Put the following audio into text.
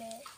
네.